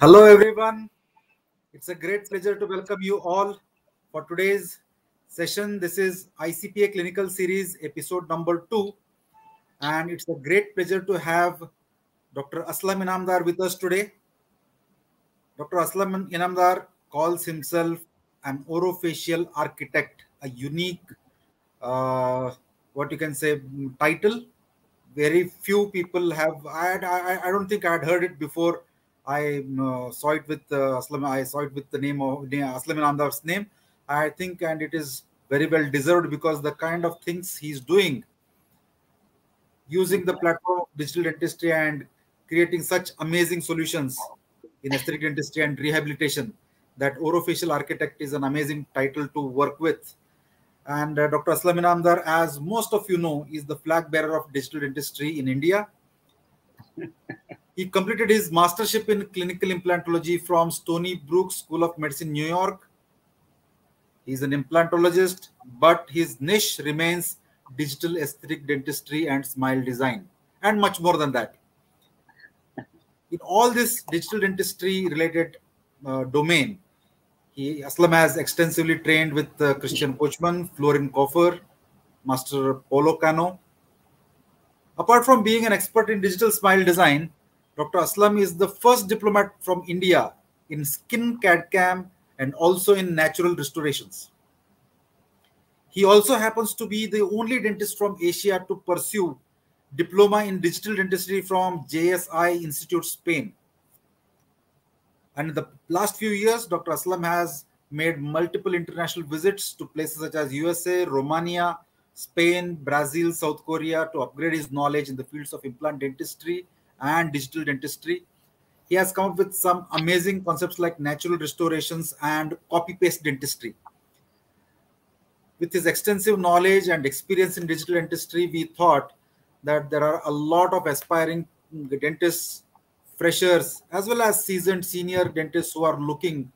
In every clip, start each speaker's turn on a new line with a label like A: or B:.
A: Hello, everyone. It's a great pleasure to welcome you all for today's session. This is ICPA Clinical Series, episode number two. And it's a great pleasure to have Dr. Aslam Inamdar with us today. Dr. Aslam Inamdar calls himself an orofacial architect, a unique, uh, what you can say, title. Very few people have. I, I, I don't think I had heard it before I uh, saw it with uh, Aslam. I saw it with the name of Aslam Inamdar's name. I think, and it is very well deserved because the kind of things he's doing, using the platform of digital dentistry and creating such amazing solutions in aesthetic dentistry and rehabilitation, that orofacial architect is an amazing title to work with. And uh, Dr. Aslam Inamdar, as most of you know, is the flag bearer of digital dentistry in India. He completed his mastership in clinical implantology from Stony Brook School of Medicine, New York. He's an implantologist, but his niche remains digital aesthetic dentistry and smile design, and much more than that. In all this digital dentistry related uh, domain, he, Aslam has extensively trained with uh, Christian Coachman, Florin Cofar, Master Paulo Kano. Apart from being an expert in digital smile design, Dr. Aslam is the first diplomat from India in skin CAD-CAM and also in natural restorations. He also happens to be the only dentist from Asia to pursue diploma in digital dentistry from JSI Institute, Spain. And in the last few years, Dr. Aslam has made multiple international visits to places such as USA, Romania, Spain, Brazil, South Korea to upgrade his knowledge in the fields of implant dentistry and digital dentistry. He has come up with some amazing concepts like natural restorations and copy paste dentistry. With his extensive knowledge and experience in digital dentistry, we thought that there are a lot of aspiring dentists, freshers, as well as seasoned senior dentists who are looking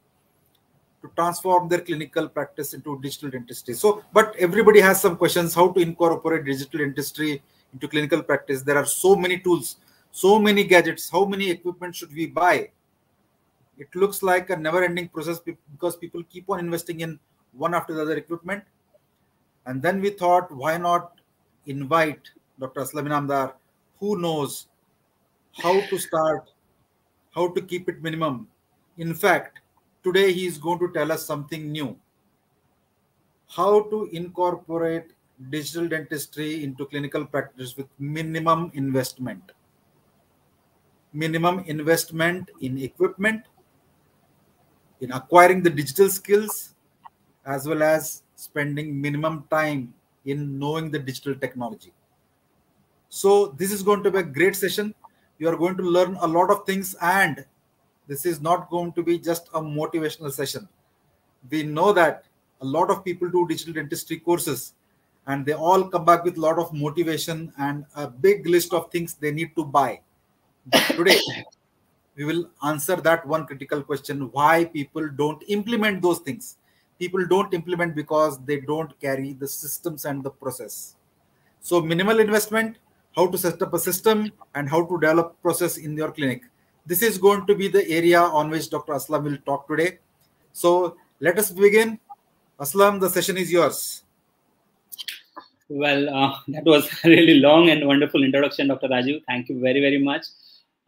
A: to transform their clinical practice into digital dentistry. So, but everybody has some questions how to incorporate digital dentistry into clinical practice. There are so many tools so many gadgets how many equipment should we buy? It looks like a never ending process because people keep on investing in one after the other equipment. And then we thought why not invite dr aslam inamdar who knows how to start how to keep it minimum. In fact today he is going to tell us something new. How to incorporate digital dentistry into clinical practice with minimum investment minimum investment in equipment, in acquiring the digital skills, as well as spending minimum time in knowing the digital technology. So this is going to be a great session. You are going to learn a lot of things and this is not going to be just a motivational session. We know that a lot of people do digital dentistry courses and they all come back with a lot of motivation and a big list of things they need to buy today we will answer that one critical question why people don't implement those things. People don't implement because they don't carry the systems and the process. So minimal investment how to set up a system and how to develop process in your clinic. This is going to be the area on which dr aslam will talk today. So let us begin. Aslam the session is yours.
B: Well uh, that was a really long and wonderful introduction dr raju. Thank you very very much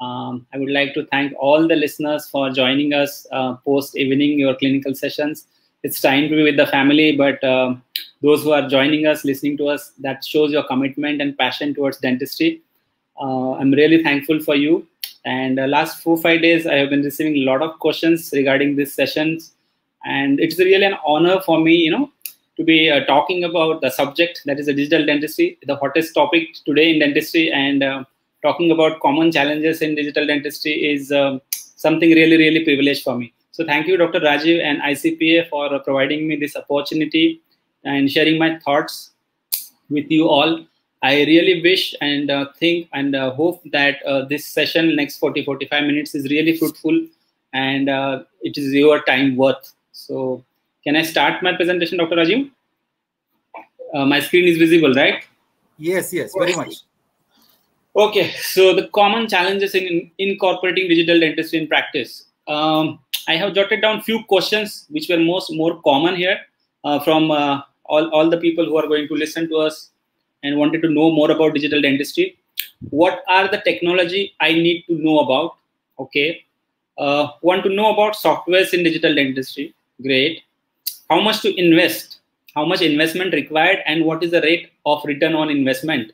B: um, I would like to thank all the listeners for joining us uh, post evening your clinical sessions. It's time to be with the family, but uh, those who are joining us, listening to us, that shows your commitment and passion towards dentistry. Uh, I'm really thankful for you. And uh, last four five days, I have been receiving a lot of questions regarding these sessions, and it's really an honor for me, you know, to be uh, talking about the subject that is a digital dentistry, the hottest topic today in dentistry, and uh, talking about common challenges in digital dentistry is um, something really, really privileged for me. So thank you, Dr. Rajiv and ICPA for uh, providing me this opportunity and sharing my thoughts with you all. I really wish and uh, think and uh, hope that uh, this session, next 40, 45 minutes is really fruitful and uh, it is your time worth. So can I start my presentation, Dr. Rajiv? Uh, my screen is visible, right?
A: Yes, yes, very much.
B: Okay, so the common challenges in incorporating digital dentistry in practice. um, I have jotted down few questions which were most more common here uh, from uh, all, all the people who are going to listen to us and wanted to know more about digital dentistry. What are the technology I need to know about? Okay. Uh, want to know about softwares in digital dentistry? Great. How much to invest? How much investment required and what is the rate of return on investment?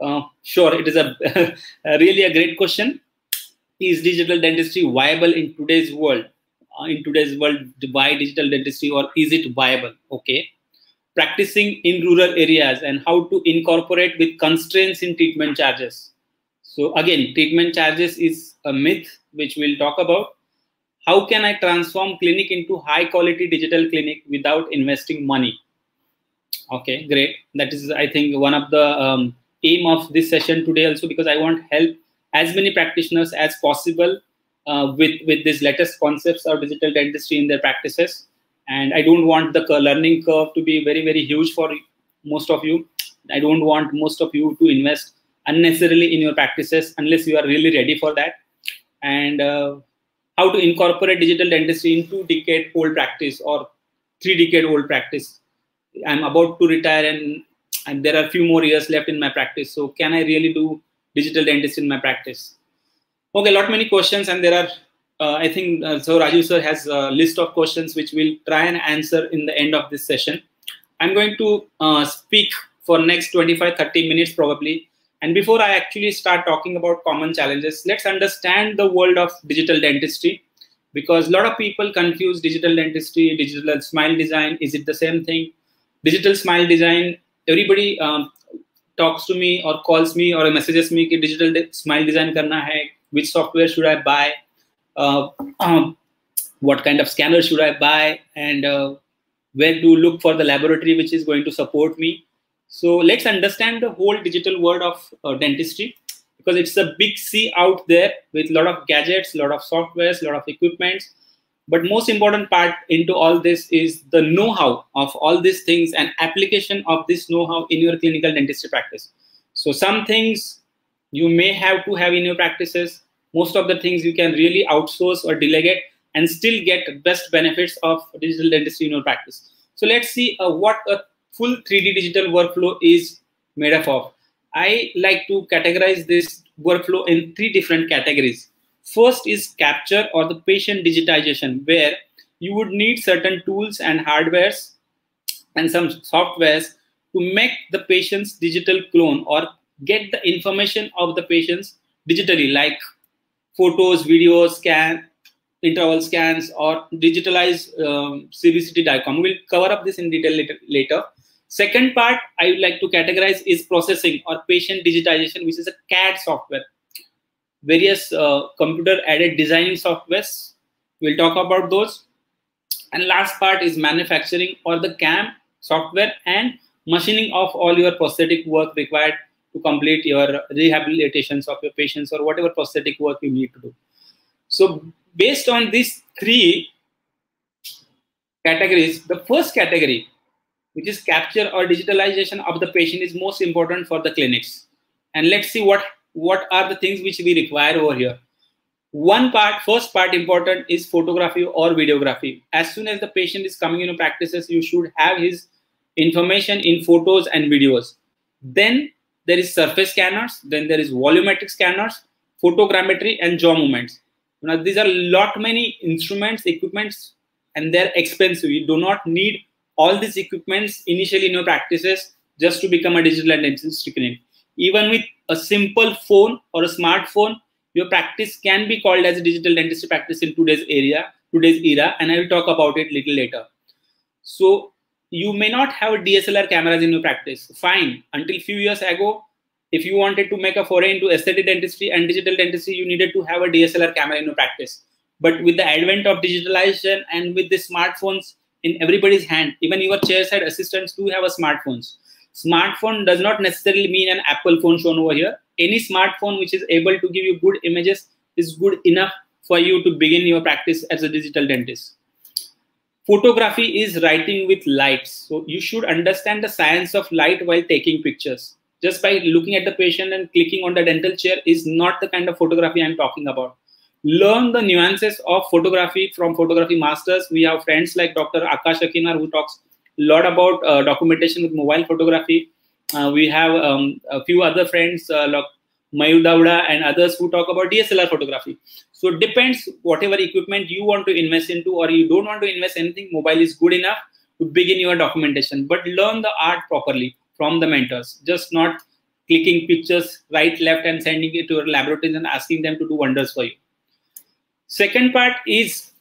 B: Uh, sure, it is a, really a great question. Is digital dentistry viable in today's world? Uh, in today's world why digital dentistry or is it viable? Okay. Practicing in rural areas and how to incorporate with constraints in treatment charges. So again treatment charges is a myth which we'll talk about. How can i transform clinic into high quality digital clinic without investing money? Okay great. That is i think one of the um, aim of this session today also because i want help as many practitioners as possible uh, with with these latest concepts of digital dentistry in their practices. And i don't want the learning curve to be very very huge for most of you. I don't want most of you to invest unnecessarily in your practices unless you are really ready for that. And uh, how to incorporate digital dentistry into decade old practice or three decade old practice. I'm about to retire and and there are a few more years left in my practice so can i really do digital dentist in my practice. Okay, lot many questions, and there are. Uh, I think uh, so. Raju sir has a list of questions which we'll try and answer in the end of this session. I'm going to uh, speak for next 25 30 minutes probably. And before I actually start talking about common challenges, let's understand the world of digital dentistry because a lot of people confuse digital dentistry, digital smile design. Is it the same thing? Digital smile design, everybody um, talks to me or calls me or messages me कि digital smile design करना है which software should I buy uh, um, what kind of scanner should I buy and uh, where to look for the laboratory which is going to support me so let's understand the whole digital world of uh, dentistry because it's a big sea out there with a lot of gadgets a lot of softwares a lot of equipments but most important part into all this is the know-how of all these things and application of this know-how in your clinical dentistry practice. So some things you may have to have in your practices. Most of the things you can really outsource or delegate and still get best benefits of digital dentistry in your practice. So let's see uh, what a full 3d digital workflow is made up of. I like to categorize this workflow in three different categories First is capture or the patient digitization, where you would need certain tools and hardwares and some softwares to make the patient's digital clone or get the information of the patients digitally, like photos, videos, scan, intraoral scans, or digitalized um, CBCT diagram. We'll cover up this in detail later. later. Second part I would like to categorize is processing or patient digitization, which is a CAD software various uh, computer aided designing softwares. We'll talk about those. And last part is manufacturing or the CAM software and machining of all your prosthetic work required to complete your rehabilitations of your patients or whatever prosthetic work you need to do. So based on these three categories, the first category, which is capture or digitalization of the patient is most important for the clinics. And let's see what what are the things which we require over here? One part first part important is photography or videography. As soon as the patient is coming into practices you should have his information in photos and videos. Then there is surface scanners then there is volumetric scanners photogrammetry and jaw movements. Now these are lot many instruments equipments and they're expensive. You do not need all these equipments initially in your practices just to become a digital and dentistry clinic even with a simple phone or a smartphone, your practice can be called as a digital dentistry practice in today's area, today's era, and I will talk about it little later. So you may not have DSLR cameras in your practice. Fine. Until few years ago, if you wanted to make a foray into aesthetic dentistry and digital dentistry, you needed to have a DSLR camera in your practice. But with the advent of digitalization and with the smartphones in everybody's hand, even your chairside assistants do have a smartphones smartphone does not necessarily mean an apple phone shown over here any smartphone which is able to give you good images is good enough for you to begin your practice as a digital dentist photography is writing with lights so you should understand the science of light while taking pictures just by looking at the patient and clicking on the dental chair is not the kind of photography i'm talking about learn the nuances of photography from photography masters. We have friends like Dr. Akash Akinar who talks lot about uh, documentation with mobile photography. Uh, we have um, a few other friends uh, like Mayur Dauda and others who talk about DSLR photography. So it depends whatever equipment you want to invest into or you don't want to invest anything, mobile is good enough to begin your documentation. But learn the art properly from the mentors, just not clicking pictures right, left, and sending it to your laboratories and asking them to do wonders for you. Second part is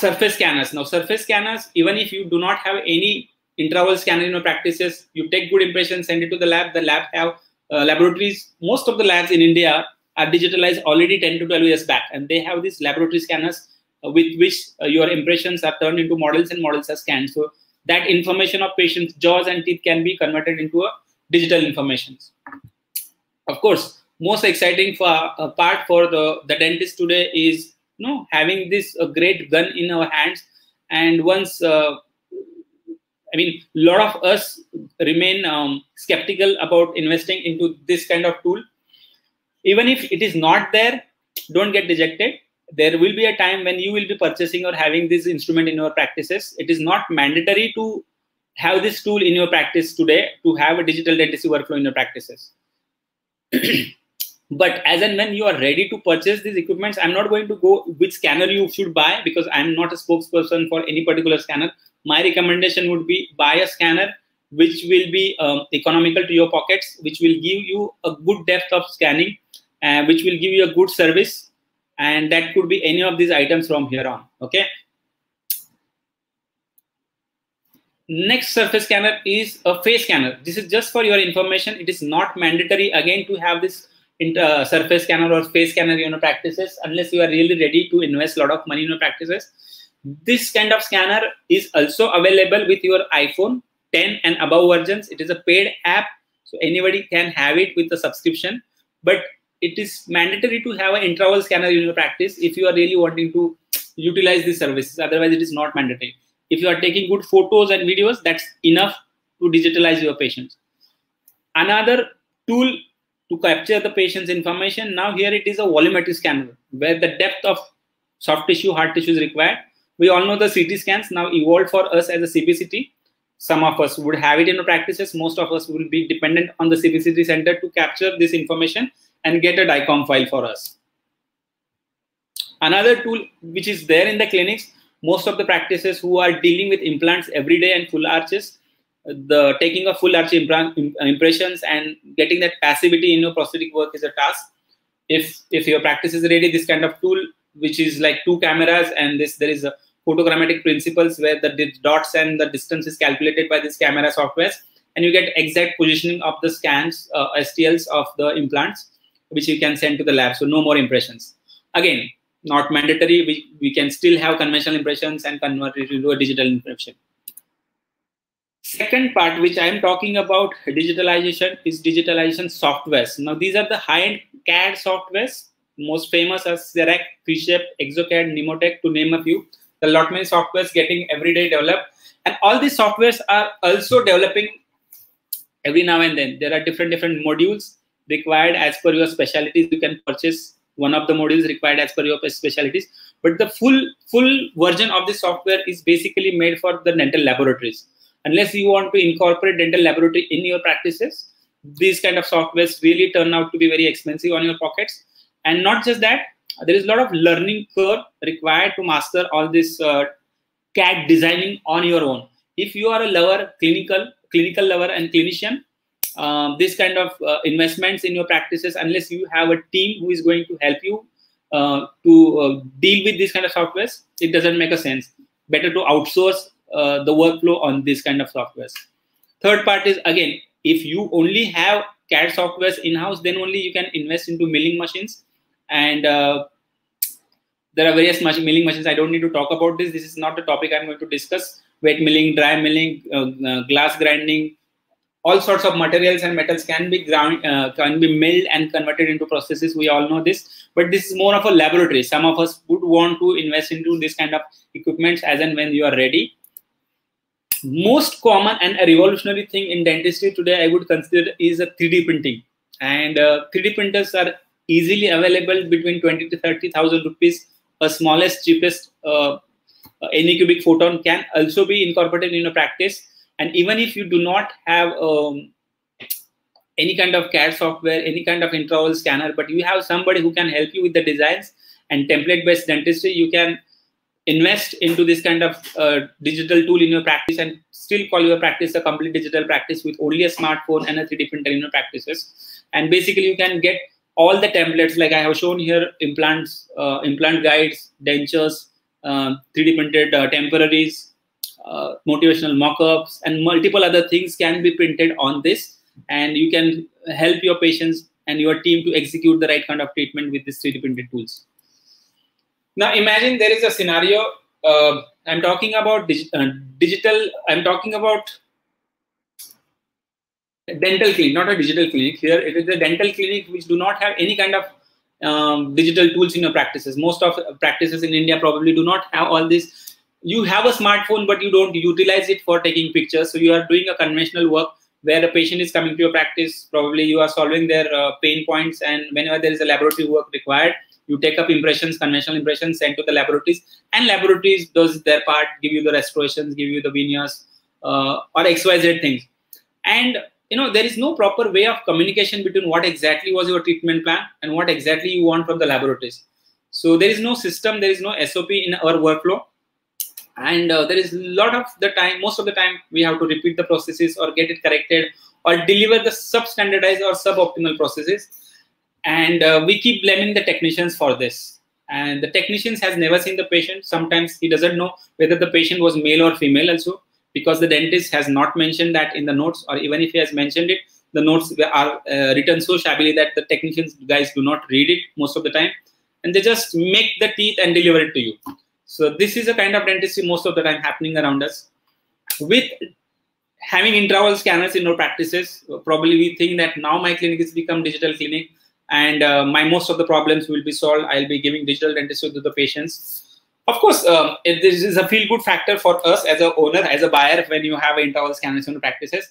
B: surface scanners. Now, surface scanners, even if you do not have any intraoral scanner in your practices, you take good impressions, send it to the lab. The lab have uh, laboratories. Most of the labs in India are digitalized already 10 to 12 years back, and they have these laboratory scanners uh, with which uh, your impressions are turned into models and models are scanned. So that information of patients' jaws and teeth can be converted into a digital information. Of course, most exciting for, uh, part for the, the dentist today is you know having this uh, great gun in our hands. And once uh, i mean a lot of us remain um, skeptical about investing into this kind of tool. Even if it is not there don't get dejected. There will be a time when you will be purchasing or having this instrument in your practices. It is not mandatory to have this tool in your practice today to have a digital dentistry workflow in your practices but as and when you are ready to purchase these equipments i'm not going to go which scanner you should buy because i'm not a spokesperson for any particular scanner. My recommendation would be buy a scanner which will be um, economical to your pockets which will give you a good depth of scanning uh, which will give you a good service and that could be any of these items from here on okay? Next surface scanner is a face scanner. This is just for your information. It is not mandatory again to have this in, uh, surface scanner or face scanner you know practices unless you are really ready to invest a lot of money in your practices. This kind of scanner is also available with your iphone 10 and above versions. It is a paid app so anybody can have it with a subscription. But it is mandatory to have an intraoral scanner in your practice if you are really wanting to utilize these services. Otherwise it is not mandatory. If you are taking good photos and videos that's enough to digitalize your patients. Another tool to capture the patient's information. Now here it is a volumetric scanner where the depth of soft tissue, hard tissue is required. We all know the CT scans now evolved for us as a CBCT. Some of us would have it in our practices. Most of us will be dependent on the CBCT center to capture this information and get a DICOM file for us. Another tool which is there in the clinics, most of the practices who are dealing with implants every day and full arches, the taking of full arch impressions and getting that passivity in your prosthetic work is a task. If if your practice is ready, this kind of tool, which is like two cameras, and this there is a photogrammetric principles where the dots and the distance is calculated by this camera software, and you get exact positioning of the scans, uh, STLs of the implants, which you can send to the lab. So no more impressions. Again, not mandatory. We, we can still have conventional impressions and convert it into a digital impression. Second part, which I am talking about digitalization, is digitalization softwares. Now, these are the high-end CAD softwares. Most famous are Cerec, 3Shape, Exocad, Nemotec, to name a few. A lot many softwares getting every day developed. And all these softwares are also developing every now and then. There are different, different modules required as per your specialties. You can purchase one of the modules required as per your specialties. But the full, full version of the software is basically made for the dental laboratories unless you want to incorporate dental laboratory in your practices these kind of softwares really turn out to be very expensive on your pockets and not just that there is a lot of learning curve required to master all this uh, CAD designing on your own. If you are a lover, clinical, clinical lover and clinician, uh, this kind of uh, investments in your practices, unless you have a team who is going to help you uh, to uh, deal with this kind of softwares, it doesn't make a sense. Better to outsource uh, the workflow on this kind of softwares. Third part is again, if you only have CAD softwares in-house, then only you can invest into milling machines. And uh, there are various mach milling machines. I don't need to talk about this. This is not the topic I'm going to discuss. Wet milling, dry milling, uh, uh glass grinding, all sorts of materials and metals can be ground, uh, can be milled and converted into processes. We all know this, but this is more of a laboratory. Some of us would want to invest into this kind of equipment as and when you are ready most common and a revolutionary thing in dentistry today i would consider is a 3d printing and uh, 3d printers are easily available between 20 to 30,000 rupees. A smallest, cheapest uh, anycubic photon can also be incorporated in a practice. And even if you do not have um, any kind of CAD software, any kind of intraoral scanner, but you have somebody who can help you with the designs and template-based dentistry, you can invest into this kind of uh, digital tool in your practice and still call your practice a complete digital practice with only a smartphone and a 3D printer in your practices. And basically, you can get all the templates like I have shown here: implants, uh, implant guides, dentures, uh, 3D printed temporaries, uh, motivational mock-ups, and multiple other things can be printed on this, and you can help your patients and your team to execute the right kind of treatment with these 3D printed tools. Now imagine there is a scenario. Uh, I'm talking about dig uh, digital. I'm talking about dental clinic, not a digital clinic. Here it is a dental clinic which do not have any kind of um, digital tools in your practices. Most of practices in India probably do not have all this. You have a smartphone, but you don't utilize it for taking pictures. So you are doing a conventional work where a patient is coming to your practice. Probably you are solving their uh, pain points, and whenever there is a laboratory work required, you take up impressions conventional impressions sent to the laboratories and laboratories does their part give you the restorations give you the veneers uh, or xyz things. And you know there is no proper way of communication between what exactly was your treatment plan and what exactly you want from the laboratories. So there is no system there is no sop in our workflow. And uh, there is a lot of the time most of the time we have to repeat the processes or get it corrected or deliver the substandardized or suboptimal processes and uh, we keep blaming the technicians for this. And the technicians has never seen the patient. Sometimes he doesn't know whether the patient was male or female also because the dentist has not mentioned that in the notes or even if he has mentioned it the notes are uh, written so shabbily that the technicians guys do not read it most of the time. And they just make the teeth and deliver it to you. So this is a kind of dentistry most of the time happening around us. With having intraoral scanners in our practices probably we think that now my clinic has become digital clinic and uh, my most of the problems will be solved. I'll be giving digital dentistry to the patients. Of course, um, this is a feel good factor for us as a owner, as a buyer, when you have intraoral scanners in practices.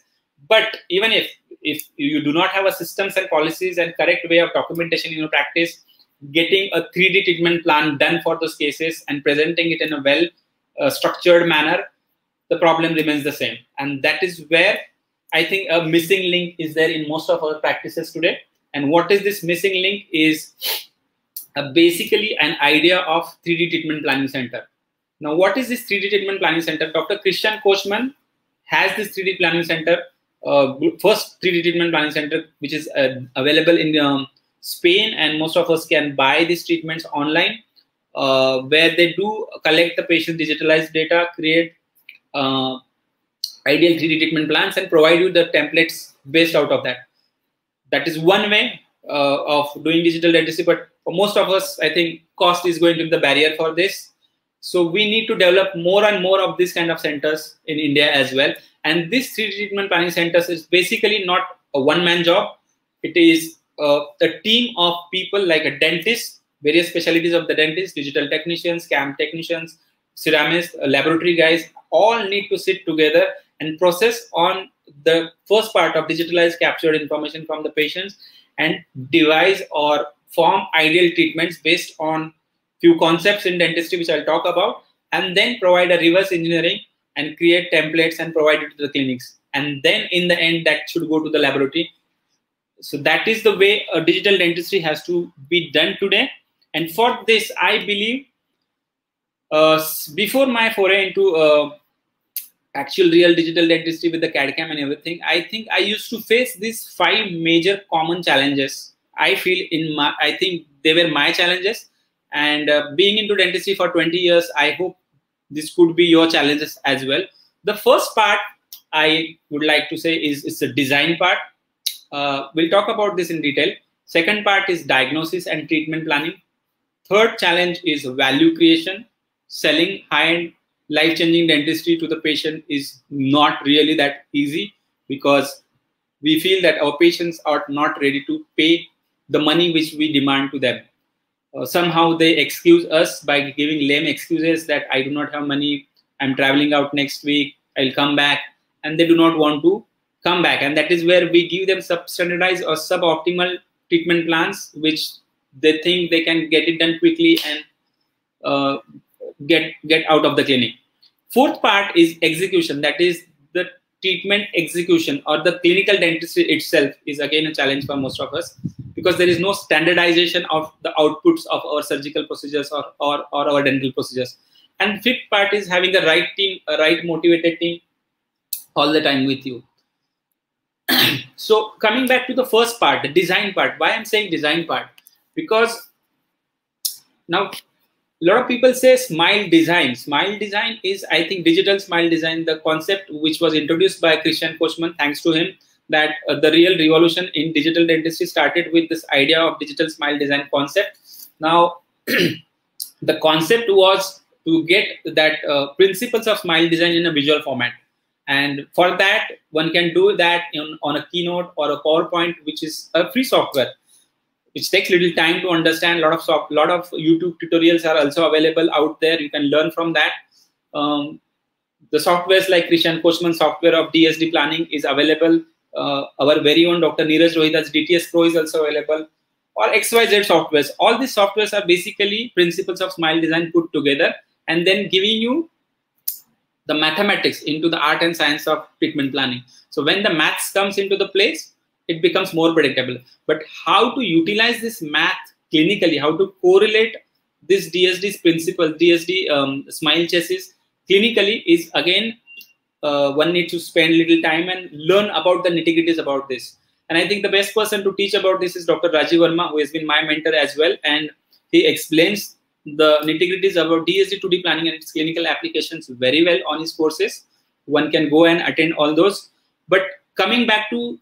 B: But even if if you do not have a systems and policies and correct way of documentation in your practice, getting a 3D treatment plan done for those cases and presenting it in a well uh, structured manner, the problem remains the same. And that is where I think a missing link is there in most of our practices today and what is this missing link is basically an idea of 3D treatment planning center. Now, what is this 3D treatment planning center? Dr. Christian Coachman has this 3D planning center, uh, first 3D treatment planning center, which is uh, available in um, Spain, and most of us can buy these treatments online, uh, where they do collect the patient digitalized data, create uh, ideal 3D treatment plans, and provide you the templates based out of that that is one way uh, of doing digital dentistry but for most of us i think cost is going to be the barrier for this. So we need to develop more and more of these kind of centers in india as well. And this 3d treatment planning centers is basically not a one man job. It is uh, a team of people like a dentist various specialties of the dentist digital technicians cam technicians ceramists laboratory guys all need to sit together and process on the first part of digitalized captured information from the patients and devise or form ideal treatments based on few concepts in dentistry which i'll talk about and then provide a reverse engineering and create templates and provide it to the clinics. And then in the end that should go to the laboratory. So that is the way a digital dentistry has to be done today. And for this i believe uh, before my foray into uh, actual real digital dentistry with the CAD CAM and everything, I think I used to face these five major common challenges. I feel in my, I think they were my challenges. And uh, being into dentistry for 20 years, I hope this could be your challenges as well. The first part I would like to say is it's the design part. Uh, we'll talk about this in detail. Second part is diagnosis and treatment planning. Third challenge is value creation, selling high-end life changing dentistry to the patient is not really that easy because we feel that our patients are not ready to pay the money which we demand to them. Uh, somehow they excuse us by giving lame excuses that I do not have money, I'm traveling out next week, I'll come back, and they do not want to come back. And that is where we give them substandardized or suboptimal treatment plans, which they think they can get it done quickly and uh, get get out of the clinic. Fourth part is execution. That is the treatment execution or the clinical dentistry itself is again a challenge for most of us because there is no standardization of the outputs of our surgical procedures or, or, or our dental procedures. And fifth part is having the right team a right motivated team all the time with you. So coming back to the first part the design part. Why i'm saying design part? Because now a lot of people say smile design. Smile design is i think digital smile design the concept which was introduced by christian coachman thanks to him that uh, the real revolution in digital dentistry started with this idea of digital smile design concept. Now the concept was to get that uh, principles of smile design in a visual format. And for that one can do that in, on a keynote or a powerpoint which is a free software which takes little time to understand. A lot of soft, lot of YouTube tutorials are also available out there. You can learn from that. Um, the softwares like Christian Coachman software of DSD planning is available. Uh, our very own Dr. Neeraj Rohita's DTS Pro is also available. Or XYZ softwares. All these softwares are basically principles of smile design put together and then giving you the mathematics into the art and science of treatment planning. So when the maths comes into the place, it becomes more predictable. But how to utilize this math clinically, how to correlate this DSD's principle, DSD um, smile chassis clinically is again, uh, one needs to spend little time and learn about the nitty gritties about this. And I think the best person to teach about this is Dr. Rajiv Verma, who has been my mentor as well. And he explains the nitty gritties about DSD 2D planning and its clinical applications very well on his courses. One can go and attend all those. But coming back to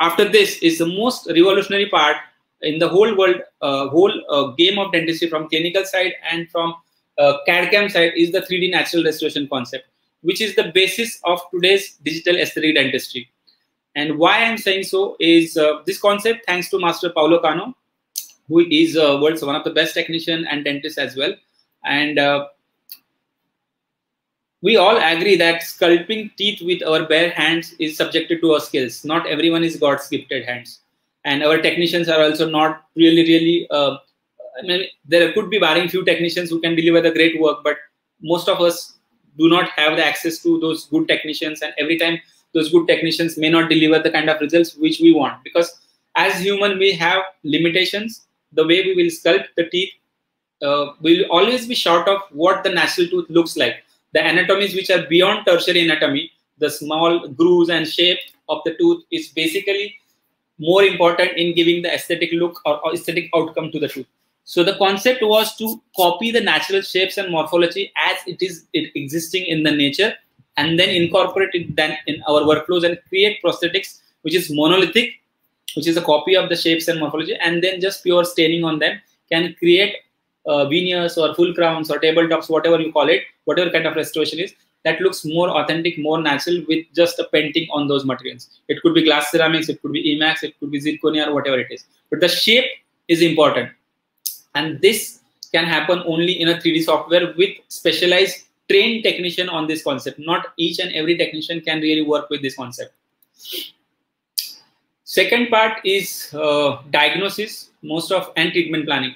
B: after this is the most revolutionary part in the whole world, uh, whole uh, game of dentistry from clinical side and from uh, CAD-CAM side is the 3D natural restoration concept, which is the basis of today's digital aesthetic dentistry. And why I'm saying so is uh, this concept, thanks to Master Paulo Kano, who is uh, world's one of the best technician and dentist as well. And uh, we all agree that sculpting teeth with our bare hands is subjected to our skills. Not everyone is God's gifted hands. And our technicians are also not really, really, uh, I mean, there could be barring few technicians who can deliver the great work, but most of us do not have the access to those good technicians. And every time those good technicians may not deliver the kind of results which we want. Because as human, we have limitations. The way we will sculpt the teeth uh, will always be short of what the natural tooth looks like the anatomies which are beyond tertiary anatomy, the small grooves and shape of the tooth is basically more important in giving the aesthetic look or aesthetic outcome to the tooth. So the concept was to copy the natural shapes and morphology as it is it existing in the nature and then incorporate it then in our workflows and create prosthetics which is monolithic, which is a copy of the shapes and morphology and then just pure staining on them can create uh, veneers or full crowns or tabletops, whatever you call it, whatever kind of restoration is, that looks more authentic, more natural with just a painting on those materials. It could be glass ceramics, it could be Emax, it could be zirconia or whatever it is. But the shape is important. And this can happen only in a 3D software with specialized trained technician on this concept. Not each and every technician can really work with this concept. Second part is uh, diagnosis, most of and treatment planning.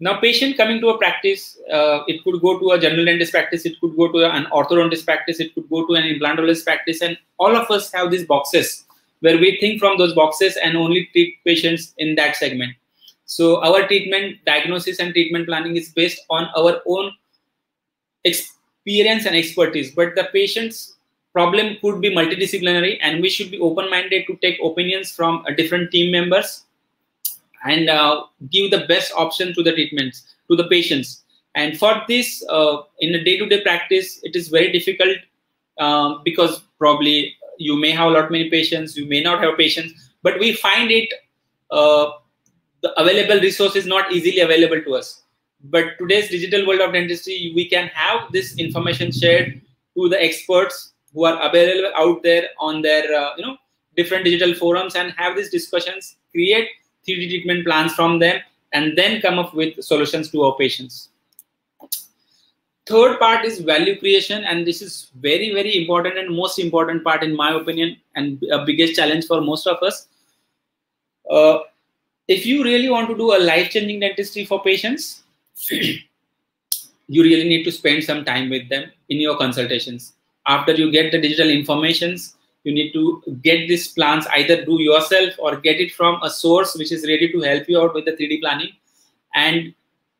B: Now, patient coming to a practice, uh, it could go to a general dentist practice, it could go to an orthodontist practice, it could go to an implantologist practice, and all of us have these boxes where we think from those boxes and only treat patients in that segment. So, our treatment diagnosis and treatment planning is based on our own experience and expertise, but the patient's problem could be multidisciplinary, and we should be open-minded to take opinions from different team members and uh, give the best option to the treatments to the patients. And for this uh, in a day-to-day practice it is very difficult uh, because probably you may have a lot many patients you may not have patients but we find it uh, the available resource is not easily available to us. But today's digital world of dentistry we can have this information shared to the experts who are available out there on their uh, you know different digital forums and have these discussions create 3D treatment plans from them, and then come up with solutions to our patients. Third part is value creation, and this is very, very important and most important part, in my opinion, and a biggest challenge for most of us. Uh, if you really want to do a life-changing dentistry for patients, you really need to spend some time with them in your consultations. After you get the digital informations, you need to get these plans either do yourself or get it from a source which is ready to help you out with the 3D planning. And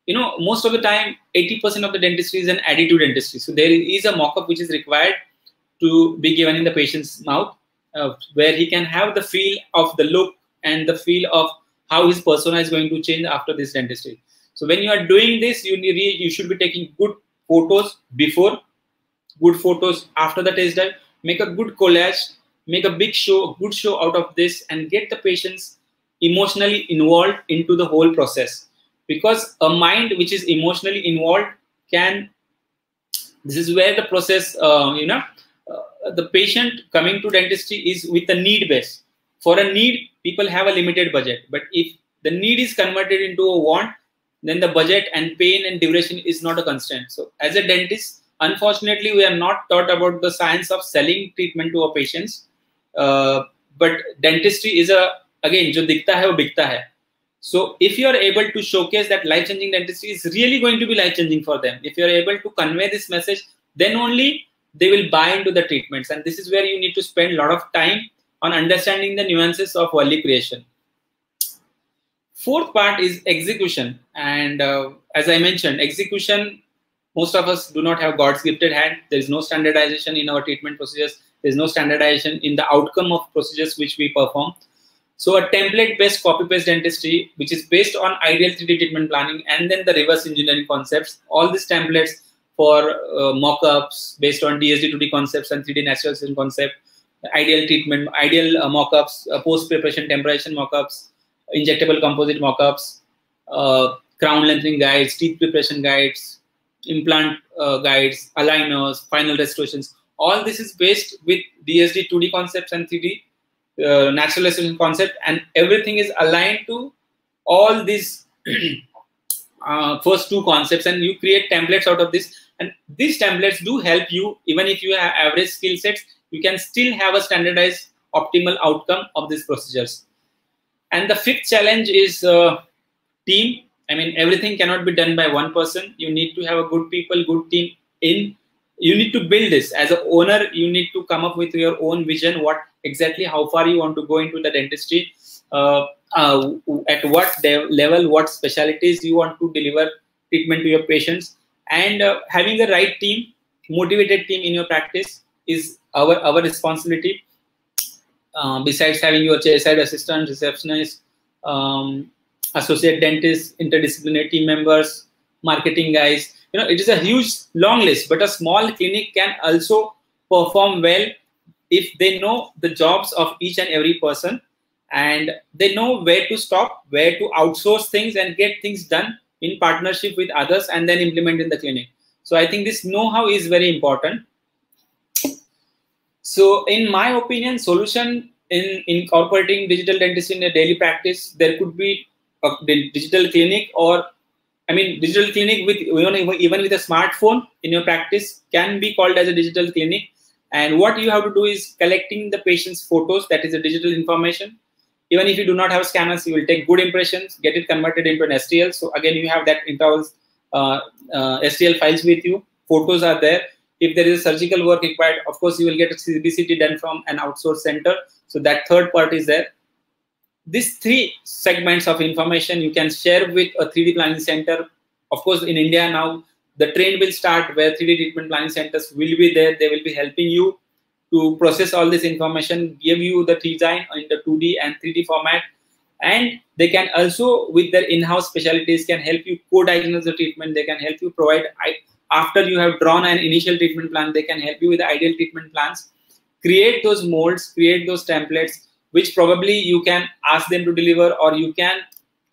B: you know, most of the time, 80% of the dentistry is an additive dentistry. So there is a mock-up which is required to be given in the patient's mouth, uh, where he can have the feel of the look and the feel of how his persona is going to change after this dentistry. So when you are doing this, you need, you should be taking good photos before, good photos after the test drive. Make a good collage, make a big show, a good show out of this, and get the patients emotionally involved into the whole process. Because a mind which is emotionally involved can. This is where the process, uh, you know, uh, the patient coming to dentistry is with a need base. For a need, people have a limited budget, but if the need is converted into a want, then the budget and pain and duration is not a constraint. So as a dentist, unfortunately, we are not taught about the science of selling treatment to our patients. But dentistry is a again dikta hai wo bikta hai. So if you are able to showcase that life-changing dentistry is really going to be life-changing for them, if you are able to convey this message, then only they will buy into the treatments. And this is where you need to spend a lot of time on understanding the nuances of value creation. Fourth part is execution. And uh, as I mentioned, execution, most of us do not have God's gifted hand. There is no standardization in our treatment procedures. There is no standardization in the outcome of procedures which we perform. So a template-based copy-paste dentistry, which is based on ideal 3D treatment planning and then the reverse engineering concepts, all these templates for uh, mock-ups based on DSD 2D concepts and 3D natural selection concept, ideal treatment, ideal uh, mock-ups, uh, post-preparation temporization mock-ups, injectable composite mock-ups, uh, crown lengthening guides, teeth preparation guides, implant uh, guides, aligners, final restorations. All this is based with DSD 2D concepts and 3D uh, natural restoration concept, and everything is aligned to all these uh, first two concepts, and you create templates out of this. And these templates do help you, even if you have average skill sets, you can still have a standardized optimal outcome of these procedures. And the fifth challenge is uh, team. I mean, everything cannot be done by one person. You need to have a good people, good team in. You need to build this as an owner. You need to come up with your own vision. What exactly, how far you want to go into the dentistry, uh, uh, at what level, what specialties you want to deliver treatment to your patients, and uh, having the right team, motivated team in your practice is our our responsibility uh, besides having your chairside assistant, receptionist, um, associate dentist, interdisciplinary team members, marketing guys, you know, it is a huge long list, but a small clinic can also perform well if they know the jobs of each and every person and they know where to stop, where to outsource things and get things done in partnership with others and then implement in the clinic. So I think this know-how is very important. So in my opinion, solution in incorporating digital dentistry in a daily practice, there could be a digital clinic or I mean, digital clinic with even with a smartphone in your practice can be called as a digital clinic. And what you have to do is collecting the patient's photos, that is the digital information. Even if you do not have scanners, you will take good impressions, get it converted into an STL. So again, you have that intraorals uh, uh, STL files with you. Photos are there if there is a surgical work required, of course, you will get a CBCT done from an outsourced center. So that third part is there. These three segments of information you can share with a 3D planning center. Of course, in India now, the trend will start where 3D treatment planning centers will be there. They will be helping you to process all this information, give you the design in the 2D and 3D format. And they can also, with their in-house specialties, can help you co-diagnose the treatment. They can help you provide after you have drawn an initial treatment plan, they can help you with the ideal treatment plans. Create those molds, create those templates, which probably you can ask them to deliver, or you can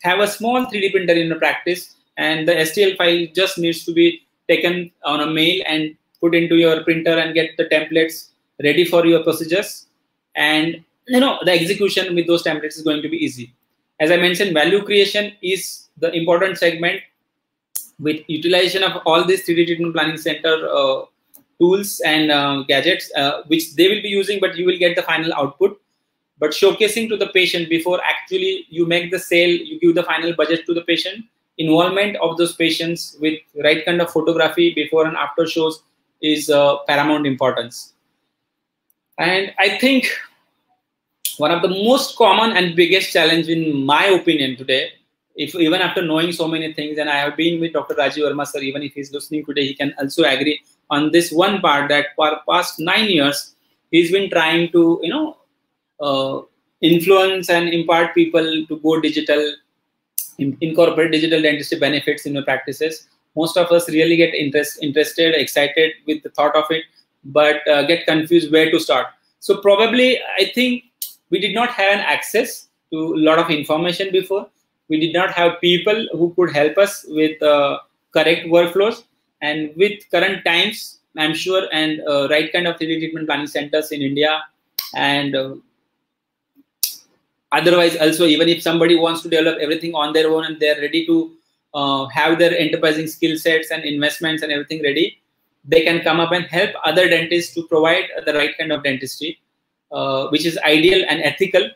B: have a small 3D printer in the practice, and the STL file just needs to be taken on a mail and put into your printer and get the templates ready for your procedures. And you know the execution with those templates is going to be easy. As I mentioned, value creation is the important segment with utilization of all these 3D treatment planning center uh, tools and uh, gadgets, uh, which they will be using, but you will get the final output. But showcasing to the patient before actually you make the sale you give the final budget to the patient involvement of those patients with right kind of photography before and after shows is uh, paramount importance. And i think one of the most common and biggest challenge in my opinion today if even after knowing so many things and i have been with dr rajiv verma sir even if he's listening today he can also agree on this one part that for past nine years he's been trying to you know uh, influence and impart people to go digital in, incorporate digital dentistry benefits in your practices. Most of us really get interest, interested excited with the thought of it but uh, get confused where to start. So probably i think we did not have an access to a lot of information before. We did not have people who could help us with uh, correct workflows. And with current times i'm sure and uh, right kind of 3d treatment planning centers in india and uh, otherwise also even if somebody wants to develop everything on their own and they're ready to uh, have their enterprising skill sets and investments and everything ready they can come up and help other dentists to provide the right kind of dentistry uh, which is ideal and ethical.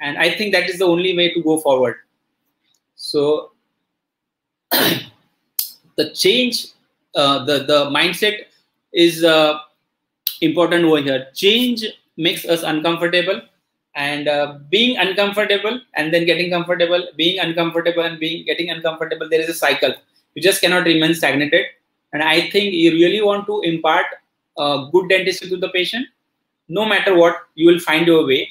B: And i think that is the only way to go forward. So the change uh, the the mindset is uh, important over here. Change makes us uncomfortable and uh, being uncomfortable and then getting comfortable being uncomfortable and being getting uncomfortable there is a cycle. You just cannot remain stagnated. And i think you really want to impart uh, good dentistry to the patient no matter what you will find your way.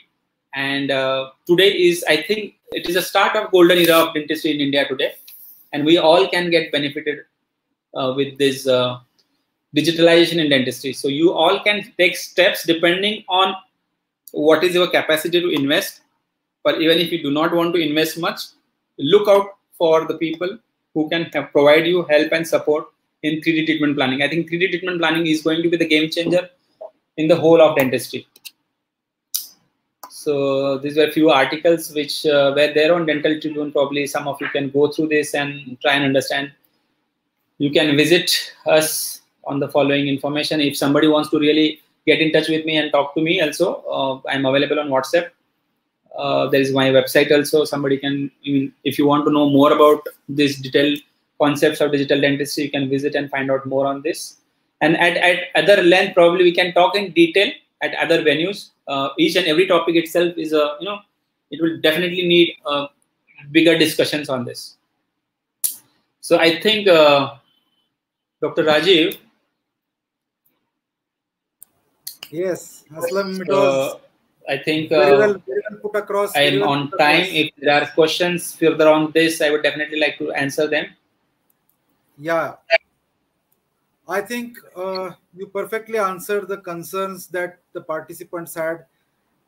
B: And uh, today is i think it is a start of golden era of dentistry in india today. And we all can get benefited uh, with this uh, digitalization in dentistry. So you all can take steps depending on what is your capacity to invest. But even if you do not want to invest much look out for the people who can have, provide you help and support in 3d treatment planning. I think 3d treatment planning is going to be the game changer in the whole of dentistry so these were a few articles which uh, were there on dental tribune. Probably some of you can go through this and try and understand. You can visit us on the following information. If somebody wants to really get in touch with me and talk to me also. Uh, i'm available on whatsapp. Uh, there is my website also. Somebody can if you want to know more about this detailed concepts of digital dentistry you can visit and find out more on this. And at, at other length probably we can talk in detail at other venues. Uh, each and every topic itself is a you know it will definitely need uh, bigger discussions on this. So i think uh, dr rajiv
A: Yes, Aslam, it was.
B: I think
A: very
B: uh,
A: well, very well put across.
B: I am
A: well
B: on time.
A: across.
B: If there are questions further on this, I would definitely like to answer them.
A: Yeah. I think uh, you perfectly answered the concerns that the participants had.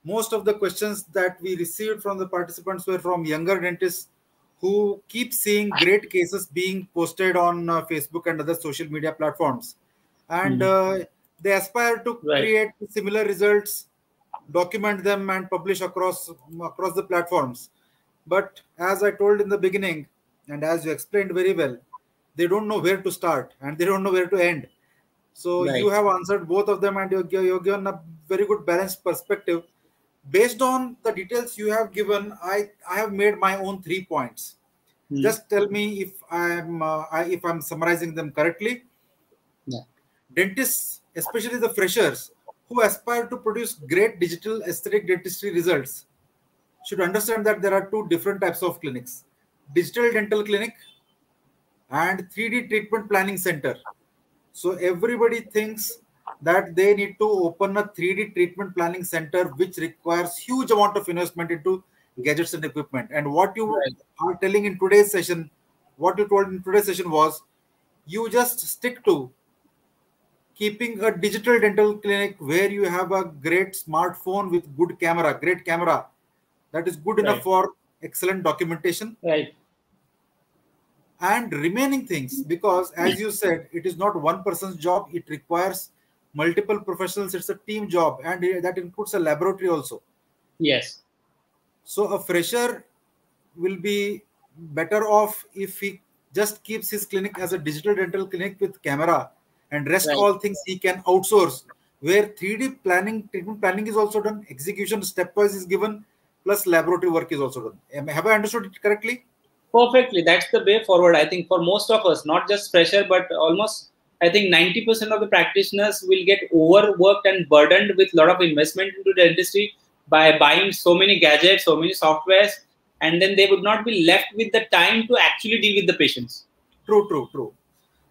A: Most of the questions that we received from the participants were from younger dentists who keep seeing great cases being posted on uh, Facebook and other social media platforms. And uh, they aspire to
B: Right.
A: create similar results, document them, and publish across across the platforms. But as I told in the beginning, and as you explained very well, they don't know where to start and they don't know where to end. So
B: Right.
A: you have answered both of them, and you're, you're given a very good balanced perspective. Based on the details you have given, I I have made my own three points.
B: Hmm.
A: Just tell me if I'm uh, I, if I'm summarizing them correctly.
B: Yeah.
A: Dentists, especially the freshers who aspire to produce great digital aesthetic dentistry results, should understand that there are two different types of clinics: digital dental clinic and 3D treatment planning center. So everybody thinks that they need to open a 3D treatment planning center, which requires huge amount of investment into gadgets and equipment. And what you
B: Right.
A: are telling in today's session, what you told in today's session was, you just stick to keeping a digital dental clinic where you have a great smartphone with good camera, great camera that is good enough for excellent documentation
B: Right.
A: and remaining things because as you said it is not one person's job it requires multiple professionals it's a team job and that includes a laboratory also
B: Yes.
A: so a fresher will be better off if he just keeps his clinic as a digital dental clinic with camera and rest
B: Right.
A: all things he can outsource where 3D planning, treatment planning is also done, execution stepwise is given, plus laboratory work is also done. Have I understood it correctly?
B: Perfectly. That's the way forward. I think for most of us, not just fresher, but almost I think 90% of the practitioners will get overworked and burdened with a lot of investment into the dentistry by buying so many gadgets, so many softwares, and then they would not be left with the time to actually deal with the patients.
A: True, true, true.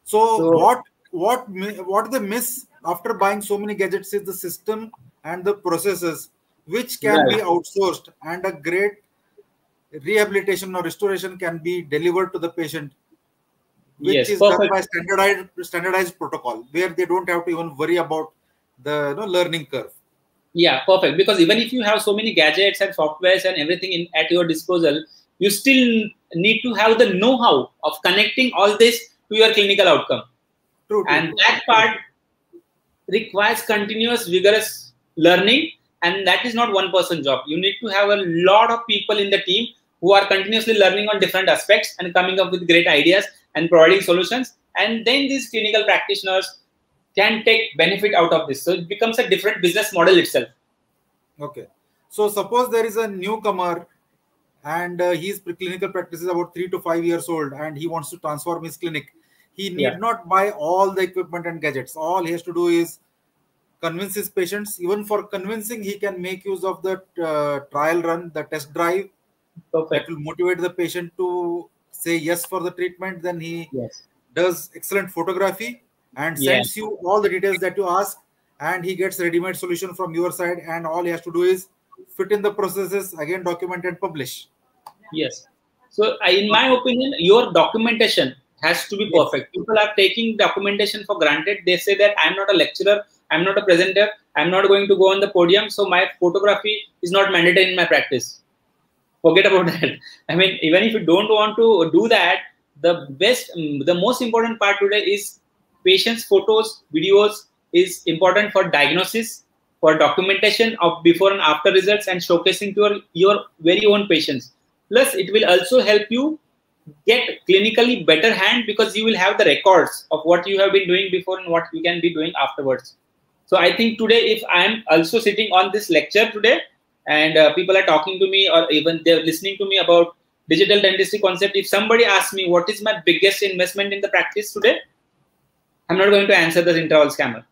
A: So, so what what what they miss after buying so many gadgets is the system and the processes which can right. be outsourced and a great rehabilitation or restoration can be delivered to the patient which yes, is perfect. done by standardized standardized protocol where they don't have to even worry about the you know, learning curve
B: yeah perfect because even if you have so many gadgets and softwares and everything in, at your disposal you still need to have the know-how of connecting all this to your clinical outcome true, and true, that part requires continuous vigorous learning and that is not one person job. You need to have a lot of people in the team who are continuously learning on different aspects and coming up with great ideas and providing solutions. And then these clinical practitioners can take benefit out of this. So it becomes a different business model itself.
A: Okay. So suppose there is a newcomer and uh, his clinical practice is about 3 to 5 years old and he wants to transform his clinic he need yeah. not buy all the equipment and gadgets all he has to do is convince his patients even for convincing he can make use of the uh, trial run the test drive Perfect. that will motivate the patient to say yes for the treatment then he yes. does excellent photography and sends yes. you all the details that you ask and he gets ready-made solution from your side and all he has to do is fit in the processes again document and publish
B: yes so in my opinion your documentation has to be perfect. People are taking documentation for granted. They say that i'm not a lecturer. I'm not a presenter. I'm not going to go on the podium so my photography is not mandatory in my practice. Forget about that. I mean even if you don't want to do that the best mm, the most important part today is patients photos videos is important for diagnosis for documentation of before and after results and showcasing to your, your very own patients. Plus it will also help you get clinically better hand because you will have the records of what you have been doing before and what you can be doing afterwards. So i think today if i am also sitting on this lecture today and uh, people are talking to me or even they're listening to me about digital dentistry concept if somebody asks me what is my biggest investment in the practice today? I'm not going to answer the intraoral scanner.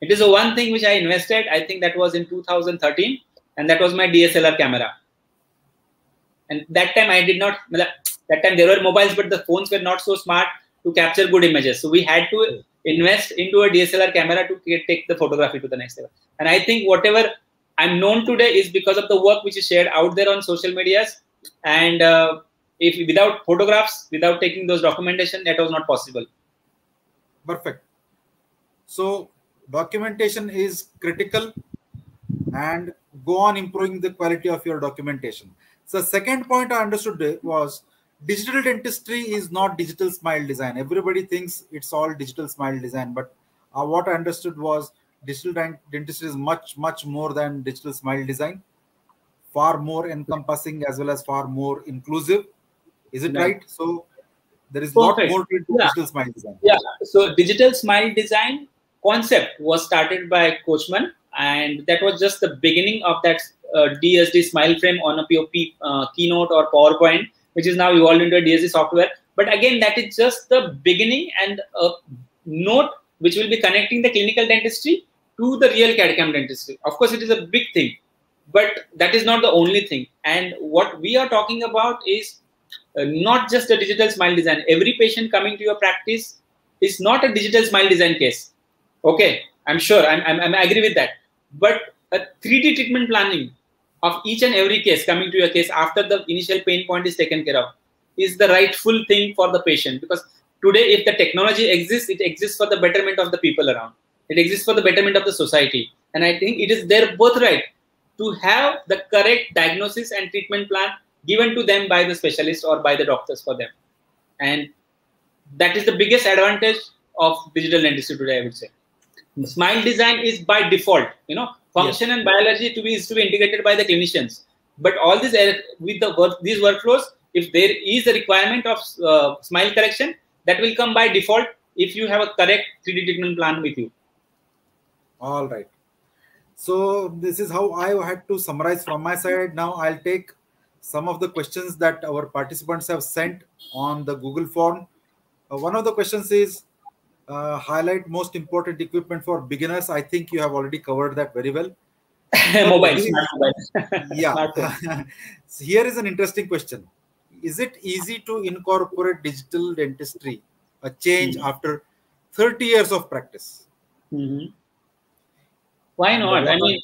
B: It is the one thing which i invested i think that was in 2013 and that was my dslr camera. And that time i did not that time there were mobiles but the phones were not so smart to capture good images so we had to invest into a dslr camera to take the photography to the next level and i think whatever I'm known today is because of the work which is shared out there on social medias. And uh, if without photographs, without taking those documentation, that was not possible.
A: Perfect. So documentation is critical and go on improving the quality of your documentation. So second point I understood was digital dentistry is not digital smile design. Everybody thinks it's all digital smile design, but uh, what I understood was digital dentistry is much much more than digital smile design far more encompassing as well as far more inclusive is it right, right? so there is Perfect. lot more to yeah. digital smile design
B: yeah so digital smile design concept was started by coachman and that was just the beginning of that uh, dsd smile frame on a pop uh, keynote or powerpoint which is now evolved into a dsd software but again that is just the beginning and a note which will be connecting the clinical dentistry to the real CAD-CAM dentistry. Of course, it is a big thing, but that is not the only thing. And what we are talking about is uh, not just a digital smile design. Every patient coming to your practice is not a digital smile design case. Okay, I'm sure, I'm, I'm, I'm agree with that. But a 3D treatment planning of each and every case coming to your case after the initial pain point is taken care of is the rightful thing for the patient because today if the technology exists it exists for the betterment of the people around it exists for the betterment of the society. And I think it is their birthright to have the correct diagnosis and treatment plan given to them by the specialist or by the doctors for them. And that is the biggest advantage of digital dentistry today, I would say. Hmm. Smile design is by default, you know, function yes. and biology to be is to be integrated by the clinicians. But all these with the work, these workflows, if there is a requirement of uh, smile correction, that will come by default if you have a correct 3D treatment plan with you.
A: All right. So this is how I had to summarize from my side. Now I'll take some of the questions that our participants have sent on the Google form. Uh, one of the questions is uh, highlight most important equipment for beginners. I think you have already covered that very well.
B: mobile, mobile.
A: yeah. so here is an interesting question. Is it easy to incorporate digital dentistry, a change mm-hmm. after 30 years of practice?
B: Mm-hmm. Why not? I mean,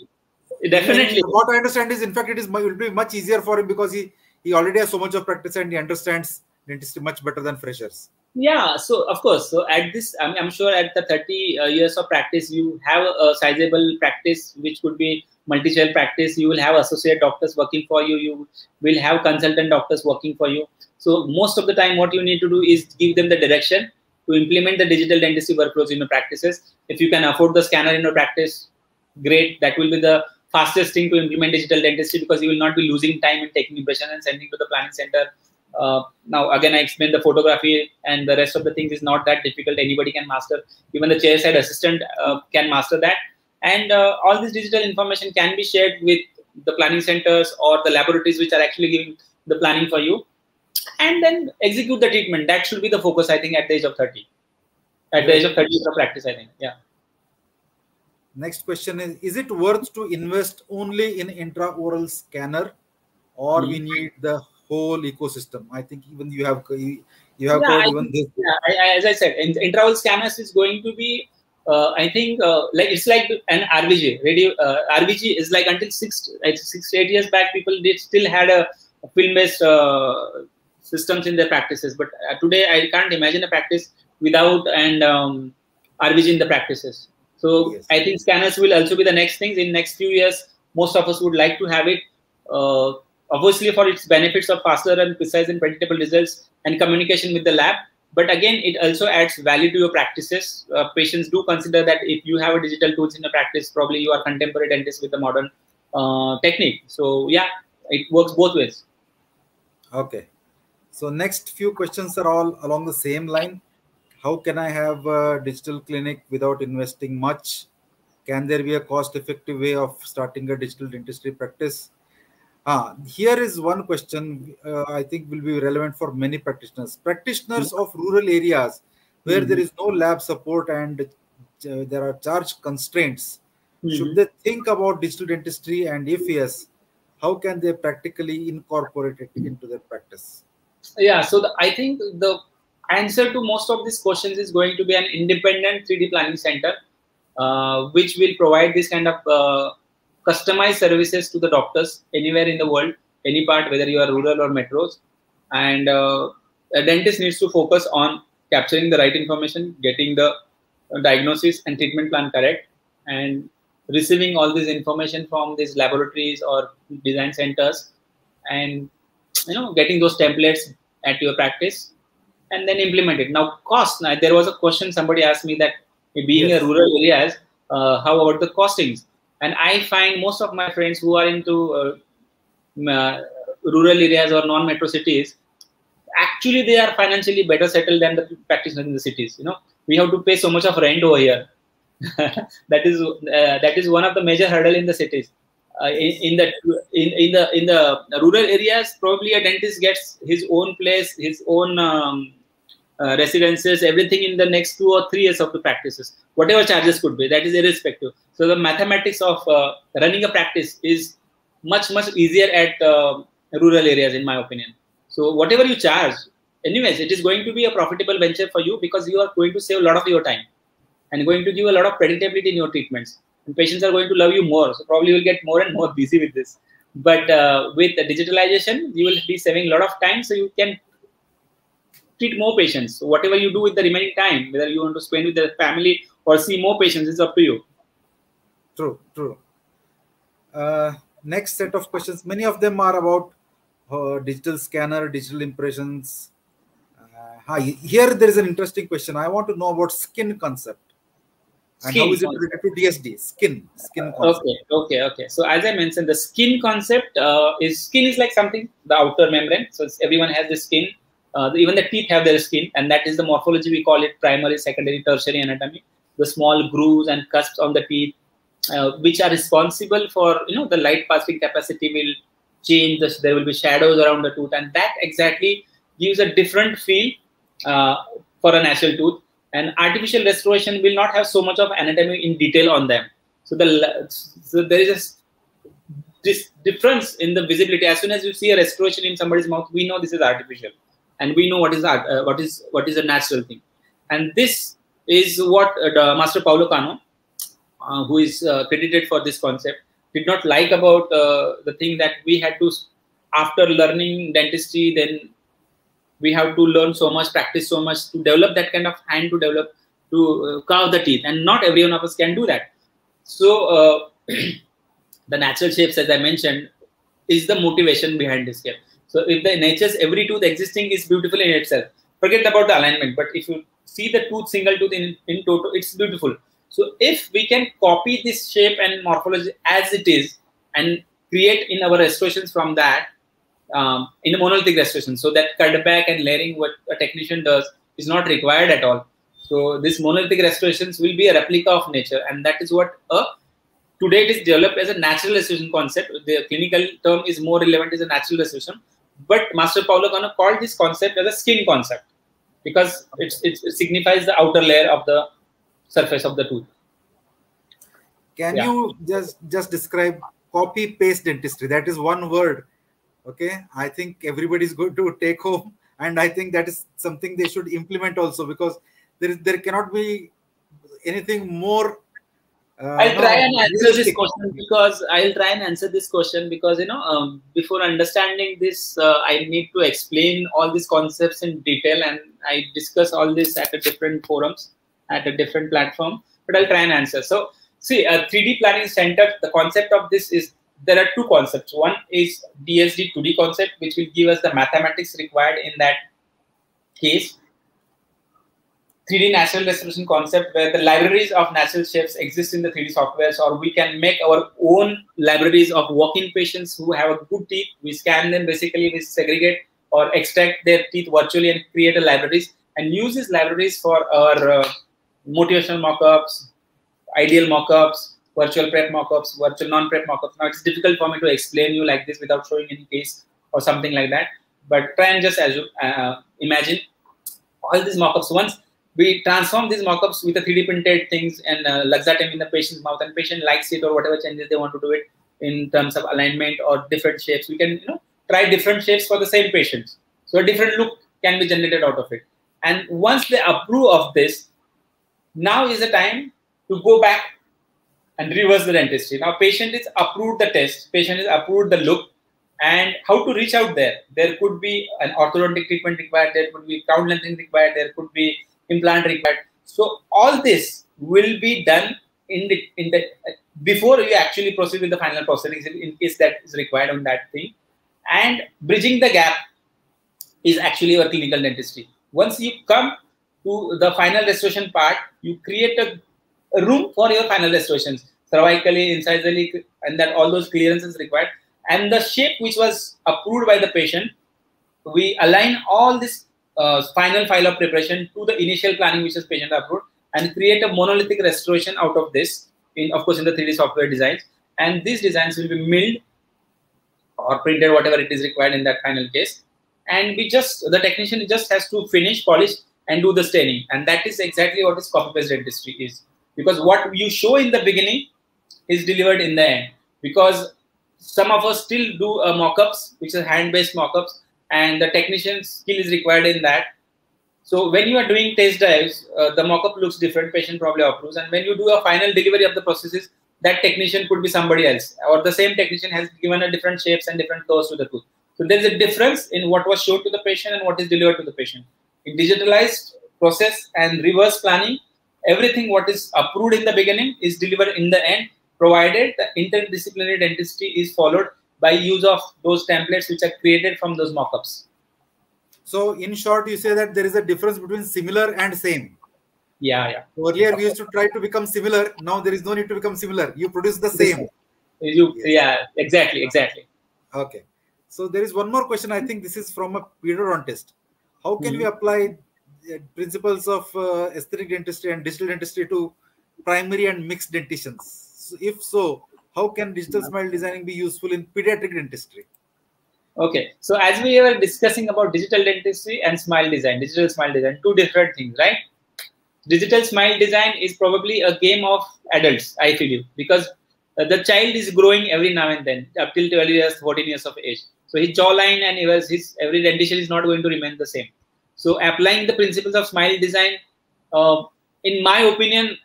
B: definitely.
A: What I understand is, in fact, it is will be much easier for him because he he already has so much of practice and he understands dentistry much better than freshers
B: yeah so of course so at this i'm, I'm sure at the 30 uh, years of practice you have a sizable practice which could be multi-channel practice. You will have associate doctors working for you. You will have consultant doctors working for you. So most of the time what you need to do is give them the direction to implement the digital dentistry workflows in your practices. If you can afford the scanner in your practice great. That will be the fastest thing to implement digital dentistry because you will not be losing time in taking impression and sending to the planning center uh, now again i explained the photography and the rest of the things is not that difficult. Anybody can master. Even the chairside assistant uh, can master that. And uh, all this digital information can be shared with the planning centers or the laboratories which are actually giving the planning for you. And then execute the treatment. That should be the focus i think at the age of 30 at the age of 30 of practice i think. Yeah.
A: Next question is is it worth to invest only in intraoral scanner or mm-hmm. we need the whole ecosystem. I think even you have you have yeah, even this.
B: Yeah, I, as I said, in, intraoral scanners is going to be. Uh, I think uh, like it's like an RVG radio. Uh, RVG is like until six, like six eight years back, people did still had a, a film-based uh, systems in their practices. But uh, today, I can't imagine a practice without and um, RVG in the practices. So yes. I think scanners will also be the next things in next few years. Most of us would like to have it. Obviously for its benefits of faster and precise and predictable results and communication with the lab. But again it also adds value to your practices. Uh, patients do consider that if you have a digital tools in your practice probably you are contemporary dentist with a modern uh, technique. So yeah it works both ways.
A: Okay. So next few questions are all along the same line. How can i have a digital clinic without investing much? Can there be a cost effective way of starting a digital dentistry practice Ah, here is one question uh, I think will be relevant for many practitioners. Practitioners of rural areas where mm-hmm. there is no lab support and uh, there are charge constraints, mm-hmm. should they think about digital dentistry? And if yes, how can they practically incorporate it into their practice?
B: Yeah, so the, I think the answer to most of these questions is going to be an independent 3D planning center, uh, which will provide this kind of uh, customized services to the doctors anywhere in the world, any part, whether you are rural or metros. And uh, a dentist needs to focus on capturing the right information, getting the diagnosis and treatment plan correct, and receiving all this information from these laboratories or design centers, and you know getting those templates at your practice, and then implement it. Now, cost. Now, there was a question somebody asked me that being yes. a rural areas, uh, how about the costings? And i find most of my friends who are into uh, uh, rural areas or non-metro cities actually they are financially better settled than the practitioners in the cities you know. We have to pay so much of rent over here. That is uh, that is one of the major hurdle in the cities. Uh, in, in, the in, in the in the rural areas probably a dentist gets his own place his own um, uh, residences, everything in the next two or three years of the practices, whatever charges could be, that is irrespective. So the mathematics of uh, running a practice is much, much easier at uh, rural areas, in my opinion. So whatever you charge, anyways, it is going to be a profitable venture for you because you are going to save a lot of your time and going to give a lot of predictability in your treatments. And patients are going to love you more. So probably you'll get more and more busy with this. But uh, with the digitalization, you will be saving a lot of time. So you can treat more patients. So whatever you do with the remaining time, whether you want to spend with the family or see more patients, it's up to you.
A: True, true. Uh, next set of questions. Many of them are about uh, digital scanner, digital impressions. Uh, hi, here there is an interesting question. I want to know about skin concept. And skin how is it related to DSD? Skin, skin
B: concept. Okay, okay, okay. So as I mentioned, the skin concept uh, is skin is like something the outer membrane. So everyone has the skin uh, even the teeth have their skin, and that is the morphology we call it primary, secondary, tertiary anatomy. The small grooves and cusps on the teeth, uh, which are responsible for you know the light passing capacity will change. There will be shadows around the tooth, and that exactly gives a different feel uh, for a natural tooth. And artificial restoration will not have so much of anatomy in detail on them. So the so there is a this difference in the visibility. As soon as you see a restoration in somebody's mouth, we know this is artificial, and we know what is art, uh, what is what is a natural thing. And this is what uh, Master Paulo Kano, uh, who is uh, credited for this concept, did not like about uh, the thing that we had to, after learning dentistry, then we have to learn so much, practice so much to develop that kind of hand to develop to uh, carve the teeth, and not every one of us can do that. So the natural shapes, as I mentioned, is the motivation behind this game. So if the nature's every tooth existing is beautiful in itself, forget about the alignment. But if you see the tooth, single tooth in, in total, it's beautiful. So if we can copy this shape and morphology as it is and create in our restorations from that um, in a monolithic restoration, so that cutback and layering what a technician does is not required at all. So this monolithic restorations will be a replica of nature, and that is what a today it is developed as a natural restoration concept. The clinical term is more relevant is a natural restoration, but Master Paulo Kano called this concept as a skin concept because it, it signifies the outer layer of the surface of the tooth.
A: Can yeah. you just just describe copy paste dentistry? That is one word. Okay, I think everybody is going to take home, and I think that is something they should implement also because there is there cannot be anything more
B: uh, I'll try and answer this question because I'll try and answer this question because you know um, before understanding this, uh, I need to explain all these concepts in detail, and I discuss all this at a different forums, at a different platform. But I'll try and answer. So, see, a 3D planning center. The concept of this is there are two concepts. One is DSD 2D concept, which will give us the mathematics required in that case 3D natural restoration concept where the libraries of natural shapes exist in the 3D softwares, or we can make our own libraries of walk-in patients who have a good teeth. We scan them basically, we segregate or extract their teeth virtually and create a libraries and use these libraries for our uh, motivational mockups, ideal mockups, virtual prep mockups, virtual non-prep mockups. Now it's difficult for me to explain you like this without showing any case or something like that. But try and just as you uh, imagine all these mockups once we transform these mockups with a 3D printed things and uh, Luxatemp in the patient's mouth, and patient likes it or whatever changes they want to do it in terms of alignment or different shapes. We can you know try different shapes for the same patients, so a different look can be generated out of it. And once they approve of this, now is the time to go back and reverse the dentistry. Now patient is approved the test, patient is approved the look, and how to reach out there. There could be an orthodontic treatment required, there could be crown lengthening required, there could be implant required. So all this will be done in the in the before you actually proceed with the final proceedings in case that is required on that thing. And bridging the gap is actually your clinical dentistry. Once you come to the final restoration part, you create a, a room for your final restorations, cervically, incisally, and that all those clearances required. And the shape which was approved by the patient, we align all this uh, final file of preparation to the initial planning which is patient approved and create a monolithic restoration out of this in of course in the 3d software designs. And these designs will be milled or printed whatever it is required in that final case. And we just the technician just has to finish polish and do the staining. And that is exactly what is copy paste dentistry is. Because what you show in the beginning is delivered in the end. Because some of us still do uh, mock-ups which are hand-based mock-ups and the technician skill is required in that. So when you are doing test drives, uh, the mockup looks different, patient probably approves. And when you do a final delivery of the processes, that technician could be somebody else, or the same technician has given a different shapes and different curves to the tooth. So there's a difference in what was shown to the patient and what is delivered to the patient. In digitalized process and reverse planning, everything what is approved in the beginning is delivered in the end, provided the interdisciplinary dentistry is followed by use of those templates which are created from those mockups.
A: So, in short, you say that there is a difference between similar and same.
B: Yeah, yeah.
A: earlier, we used to try to become similar. Now, there is no need to become similar. You produce the same.
B: You, yeah, exactly, exactly.
A: Okay. So, there is one more question. I think this is from a periodontist. How can mm-hmm. we apply principles of uh, aesthetic dentistry and digital dentistry to primary and mixed dentitions? if so, how can digital smile designing be useful in pediatric dentistry?
B: Okay, so as we were discussing about digital dentistry and smile design, digital smile design, two different things, right? Digital smile design is probably a game of adults, I feel you, because uh, the child is growing every now and then up till 12 years, 14 years of age. So his jawline and his every dentition is not going to remain the same. So applying the principles of smile design, uh, in my opinion,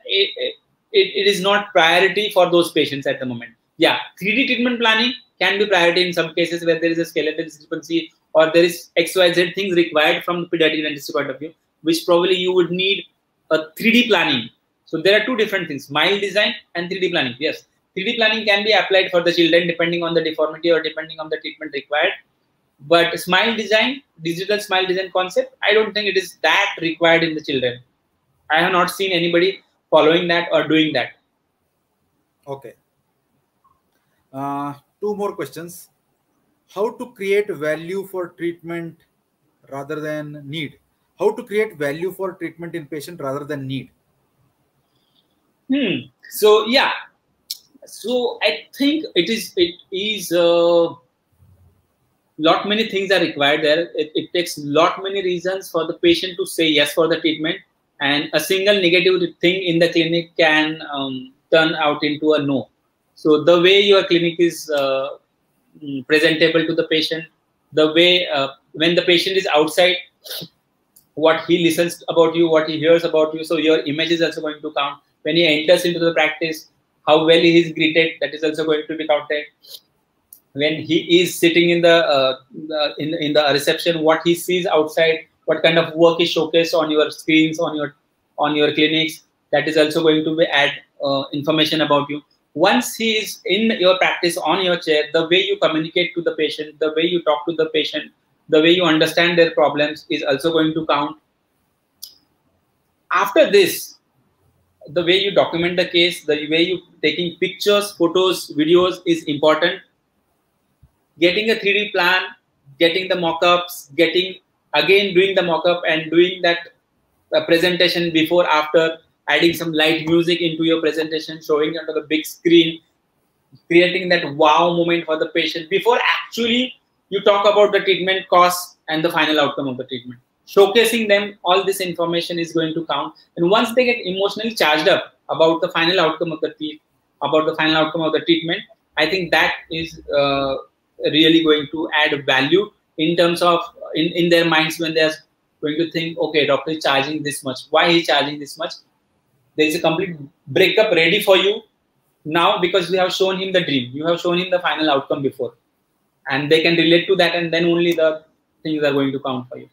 B: it, it is not priority for those patients at the moment. Yeah, 3D treatment planning can be priority in some cases where there is a skeletal discrepancy or there is XYZ things required from the pediatric dentistry point of view, which probably you would need a 3D planning. So there are two different things, smile design and 3D planning. Yes, 3D planning can be applied for the children depending on the deformity or depending on the treatment required. But smile design, digital smile design concept, I don't think it is that required in the children. I have not seen anybody following that or doing that.
A: Okay. Uh, two more questions. How to create value for treatment rather than need? How to create value for treatment in patient rather than need?
B: Hmm. So yeah, so I think it is it is a uh, lot many things are required there. It, it takes lot many reasons for the patient to say yes for the treatment, and a single negative thing in the clinic can um, turn out into a no. So the way your clinic is uh, mm, presentable to the patient, the way uh, when the patient is outside, what he listens about you, what he hears about you, so your image is also going to count. When he enters into the practice, how well he is greeted that is also going to be counted when he is sitting in the, uh, the, in, in the reception what he sees outside what kind of work is showcased on your screens on your on your clinics that is also going to be add uh, information about you once he is in your practice on your chair the way you communicate to the patient the way you talk to the patient the way you understand their problems is also going to count after this the way you document the case, the way you taking pictures, photos, videos is important. Getting a 3D plan, getting the mock-ups, getting again doing the mock-up and doing that uh, presentation before, after, adding some light music into your presentation, showing onto the big screen, creating that wow moment for the patient before actually you talk about the treatment costs and the final outcome of the treatment. Showcasing them all this information is going to count. And once they get emotionally charged up about the final outcome of the treat about the final outcome of the treatment i think that is uh, really going to add value in terms of in, in their minds when they're going to think okay doctor is charging this much. Why is charging this much? There is a complete breakup ready for you now because we have shown him the dream. You have shown him the final outcome before. And they can relate to that and then only the things are going to count for you.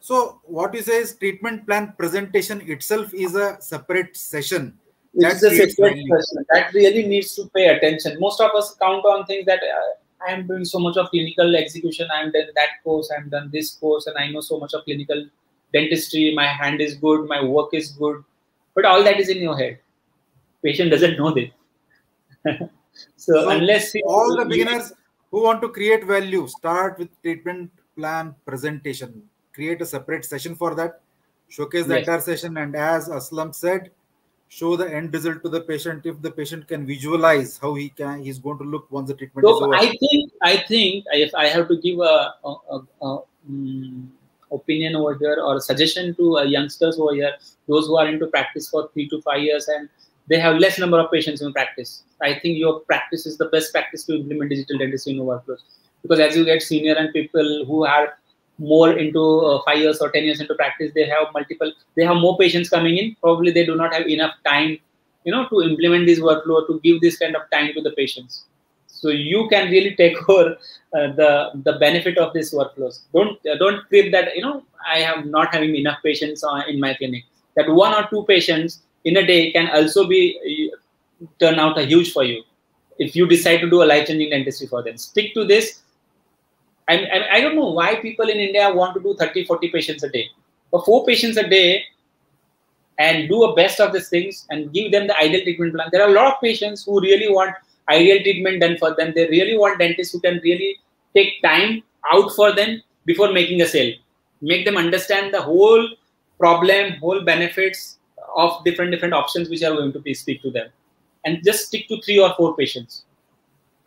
A: So what you say is treatment plan presentation itself is a separate session.
B: It's a separate session. That really needs to pay attention. Most of us count on things that uh, I am doing so much of clinical execution. I'm done that course. I'm done this course, and I know so much of clinical dentistry. My hand is good. My work is good. But all that is in your head. Patient doesn't know this. so, so, unless
A: all the beginners who want to create value start with treatment plan presentation create a separate session for that, showcase the yes. entire session, and as Aslam said, show the end result to the patient if the patient can visualize how he can he's going to look once the treatment
B: so
A: is over.
B: I think I think if I have to give a, a, a, a um, opinion over here or a suggestion to uh, youngsters over here, those who are into practice for three to five years and they have less number of patients in practice. I think your practice is the best practice to implement digital dentistry in your workflows. Because as you get senior and people who are more into uh, five years or 10 years into practice they have multiple they have more patients coming in. Probably they do not have enough time you know to implement this workflow to give this kind of time to the patients. So you can really take over uh, the the benefit of these workflows. Don't uh, don't feel that you know i am not having enough patients uh, in my clinic. That one or two patients in a day can also be uh, turn out a huge for you. If you decide to do a life changing dentistry for them. Stick to this I, I, I don't know why people in India want to do 30, 40 patients a day. But four patients a day and do a best of these things and give them the ideal treatment plan. There are a lot of patients who really want ideal treatment done for them. They really want dentists who can really take time out for them before making a sale. Make them understand the whole problem, whole benefits of different different options which are going to be speak to them. and just stick to three or four patients.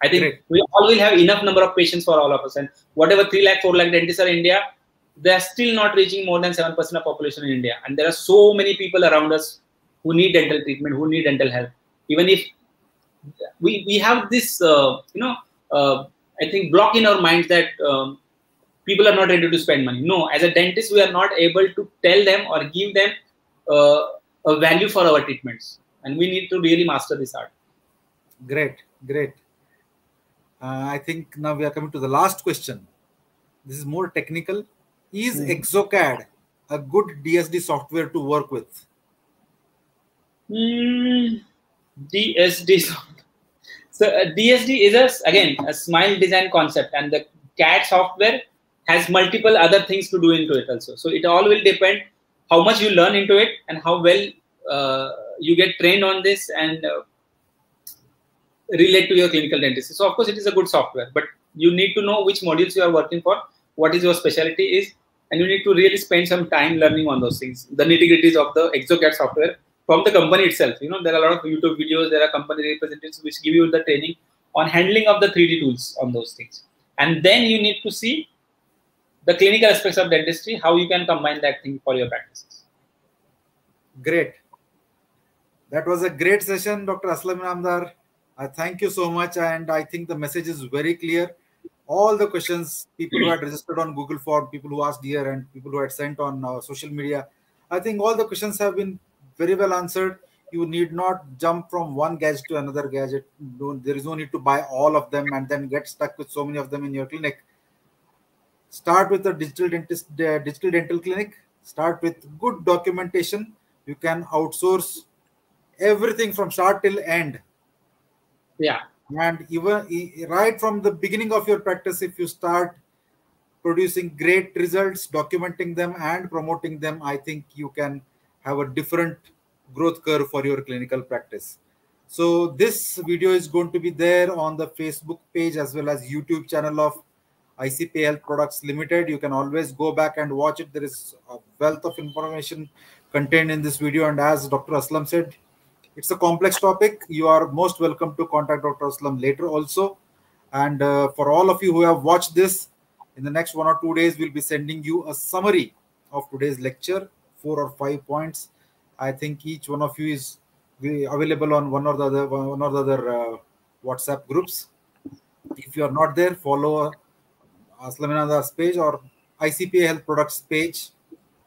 B: I think Great. we all will have enough number of patients for all of us. And whatever 3 lakh, 4 lakh dentists are in India, they are still not reaching more than 7% of population in India. And there are so many people around us who need dental treatment, who need dental health. Even if we, we have this, uh, you know, uh, I think block in our minds that um, people are not ready to spend money. No, as a dentist, we are not able to tell them or give them uh, a value for our treatments. And we need to really master this art.
A: Great, great. Uh, I think now we are coming to the last question. This is more technical. Is mm. Exocad a good DSD software to work with?
B: Mm, DSD. So uh, DSD is a, again a smile design concept, and the CAD software has multiple other things to do into it also. So it all will depend how much you learn into it and how well uh, you get trained on this and uh, relate to your clinical dentistry. So of course it is a good software, but you need to know which modules you are working for, what is your specialty is, and you need to really spend some time learning on those things, the nitty gritties of the ExoCAD software from the company itself. You know, there are a lot of YouTube videos, there are company representatives which give you the training on handling of the 3D tools on those things. And then you need to see the clinical aspects of dentistry, how you can combine that thing for your practices.
A: Great. That was a great session, Dr. Aslam Inamdar. I thank you so much, and I think the message is very clear. All the questions people who had registered on Google Form, people who asked here, and people who had sent on uh, social media, I think all the questions have been very well answered. You need not jump from one gadget to another gadget. there is no need to buy all of them and then get stuck with so many of them in your clinic. Start with a digital dentist, uh, digital dental clinic. Start with good documentation. You can outsource everything from start till end
B: yeah.
A: And even right from the beginning of your practice if you start producing great results documenting them and promoting them i think you can have a different growth curve for your clinical practice. So this video is going to be there on the facebook page as well as youtube channel of icp health products limited. You can always go back and watch it. There is a wealth of information contained in this video. And as dr aslam said it's a complex topic. You are most welcome to contact Dr. Aslam later also. And uh, for all of you who have watched this, in the next one or two days, we'll be sending you a summary of today's lecture, four or five points. I think each one of you is available on one or the other, one or the other uh, WhatsApp groups. If you are not there, follow Aslam Inamdar's page or ICPA Health Products page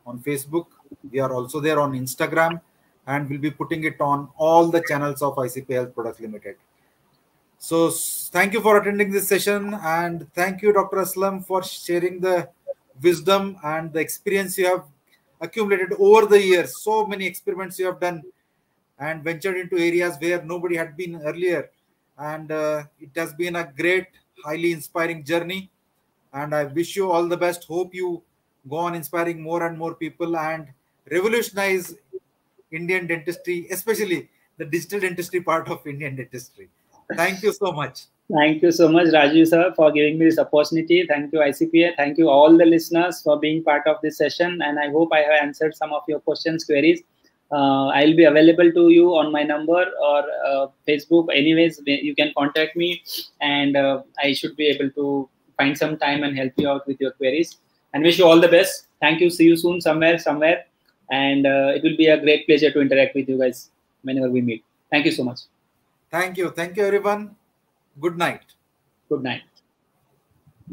A: on Facebook. We are also there on Instagram and we'll be putting it on all the channels of ICP Health Products Limited. So thank you for attending this session and thank you, Dr. Aslam, for sharing the wisdom and the experience you have accumulated over the years. So many experiments you have done and ventured into areas where nobody had been earlier. And uh, it has been a great, highly inspiring journey. And I wish you all the best. Hope you go on inspiring more and more people and revolutionize Indian dentistry, especially the digital dentistry part of Indian dentistry. Thank you so much.
B: Thank you so much, Raju sir, for giving me this opportunity. Thank you, ICPA. Thank you, all the listeners, for being part of this session. And I hope I have answered some of your questions, queries. Uh, I'll be available to you on my number or uh, Facebook. Anyways, you can contact me, and uh, I should be able to find some time and help you out with your queries. And wish you all the best. Thank you. See you soon somewhere, somewhere and uh, it will be a great pleasure to interact with you guys whenever we meet. Thank you so much.
A: Thank you. Thank you, everyone. Good night.
B: Good night.